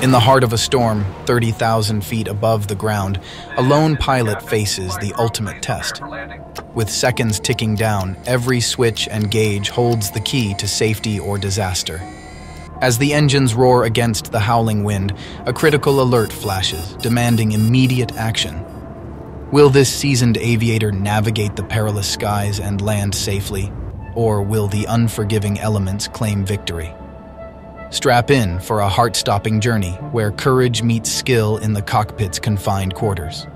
In the heart of a storm, 30,000 feet above the ground, a lone pilot faces the ultimate test. With seconds ticking down, every switch and gauge holds the key to safety or disaster. As the engines roar against the howling wind, a critical alert flashes, demanding immediate action. Will this seasoned aviator navigate the perilous skies and land safely? Or will the unforgiving elements claim victory? Strap in for a heart stopping journey where courage meets skill in the cockpit's confined quarters.